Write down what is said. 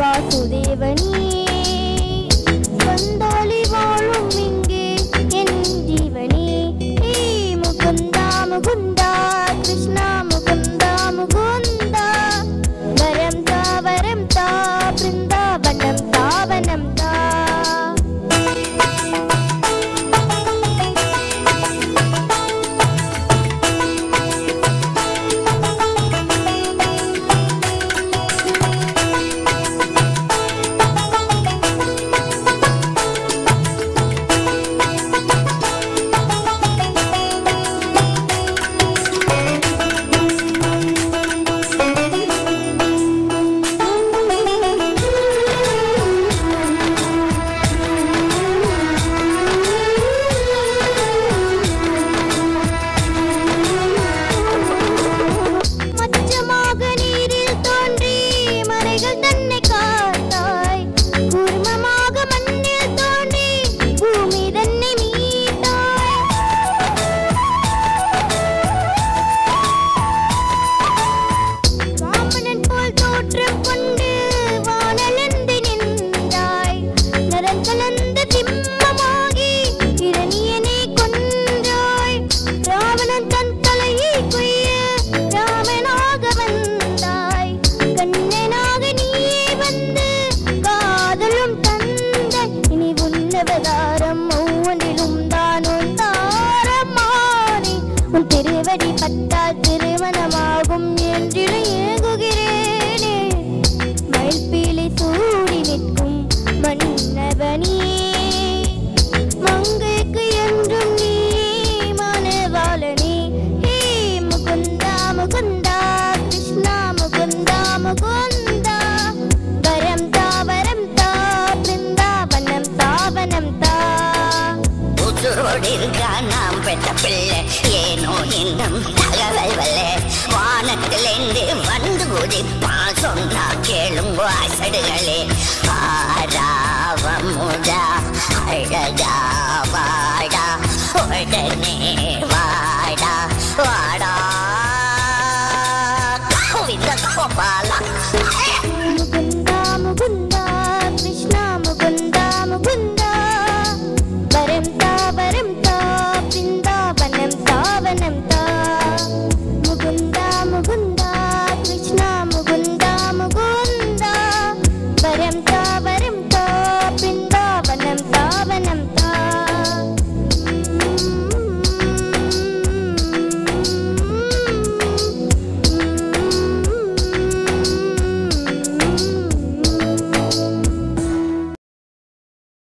வாசுதேவன் காவடி பத்தால் திரு பெற்ற பிள்ளை ஏனோ இன்னும் தகவல் வல்ல. வானத்திலேந்து வந்து குதிப்பா சொன்னா கேளுங்கோ அசடுகளே. ஆராவ முதா அழகா வாடா உடனே வாடா வாடா. கோவிந்த கோபா